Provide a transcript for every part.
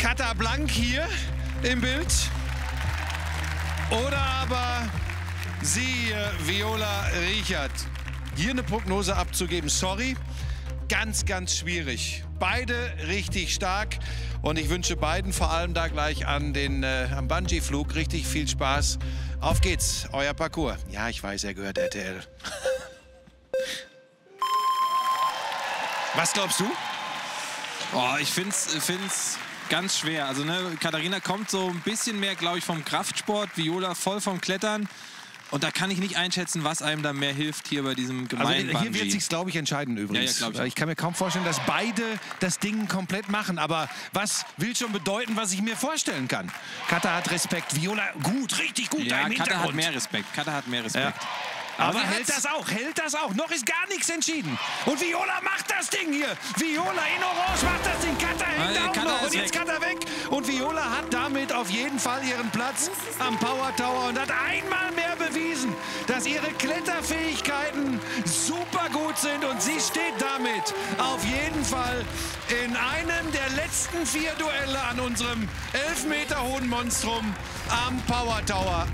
Kata Blank hier im Bild. Oder aber sie, äh, Viola Riechert. Hier eine Prognose abzugeben, sorry. Ganz, ganz schwierig. Beide richtig stark. Und ich wünsche beiden vor allem da gleich an den, äh, am Bungee-Flug richtig viel Spaß. Auf geht's, euer Parcours. Ja, ich weiß, er gehört RTL. Was glaubst du? Oh, ich finde es ganz schwer. Also ne, Katharina kommt so ein bisschen mehr, glaube ich, vom Kraftsport, Viola voll vom Klettern. Und da kann ich nicht einschätzen, was einem da mehr hilft hier bei diesem gemeinen Also hier wird sich glaube ich, entscheiden übrigens. Ja, ja, ich auch. ich kann mir kaum vorstellen, dass beide das Ding komplett machen. Aber was will schon bedeuten, was ich mir vorstellen kann? Kata hat Respekt. Viola, gut, richtig gut ja, im Katha hat mehr Respekt. Katha hat mehr Respekt. Aber, sie hält das auch, hält das auch. Noch ist gar nichts entschieden. Und Viola macht das Ding hier. Viola in Orange macht Und jetzt weg. Kata weg. Und Viola hat damit auf jeden Fall ihren Platz am Power Tower und hat einmal mehr bewiesen, dass ihre Kletterfähigkeiten super gut sind. Und sie steht damit auf jeden Fall in einem der letzten vier Duelle an unserem elf Meter hohen Monstrum am Power Tower.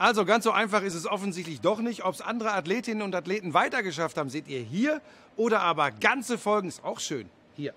Also ganz so einfach ist es offensichtlich doch nicht. Ob es andere Athletinnen und Athleten weitergeschafft haben, seht ihr hier. Oder aber ganze Folgen ist auch schön. Hier.